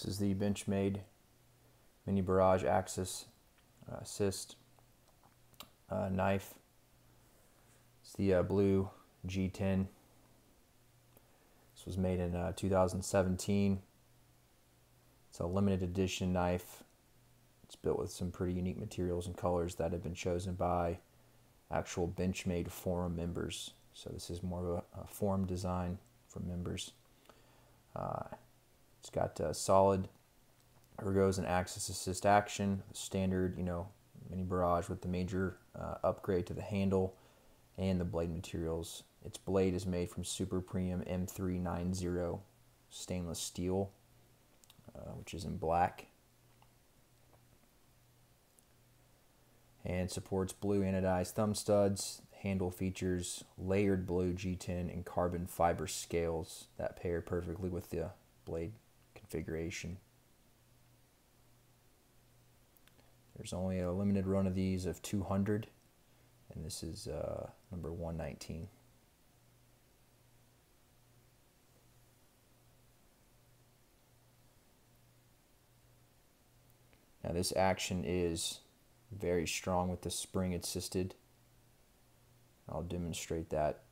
This is the Benchmade Mini Barrage Axis uh, Assist uh, knife. It's the uh, blue G10. This was made in uh, 2017. It's a limited edition knife. It's built with some pretty unique materials and colors that have been chosen by actual Benchmade forum members. So this is more of a, a forum design for members. Uh, it's got uh, solid ergos and axis assist action, standard, you know, mini barrage with the major uh, upgrade to the handle and the blade materials. Its blade is made from super premium M390 stainless steel, uh, which is in black. And supports blue anodized thumb studs. Handle features layered blue G10 and carbon fiber scales that pair perfectly with the blade configuration. There's only a limited run of these of 200, and this is uh, number 119. Now this action is very strong with the spring assisted. I'll demonstrate that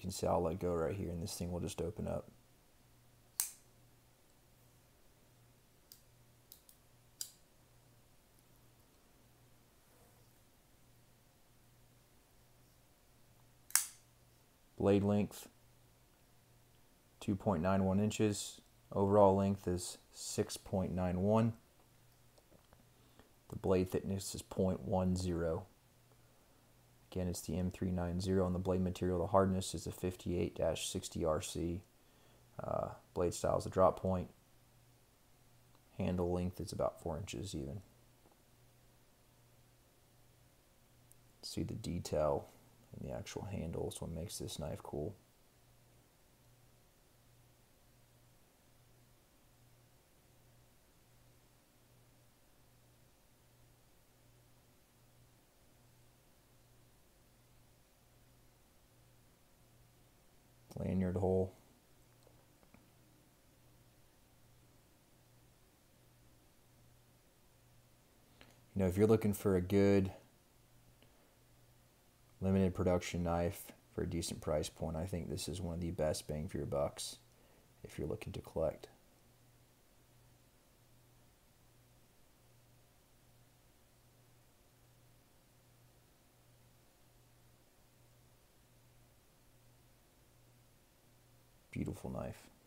can see I'll let go right here and this thing will just open up. Blade length 2.91 inches. Overall length is 6.91. The blade thickness is 0.10. Again, it's the M390 on the blade material. The hardness is a 58-60RC. Uh, blade style is a drop point. Handle length is about 4 inches even. See the detail in the actual handle is what makes this knife cool. Lanyard hole. You know, if you're looking for a good limited production knife for a decent price point, I think this is one of the best bang for your bucks if you're looking to collect. Beautiful knife.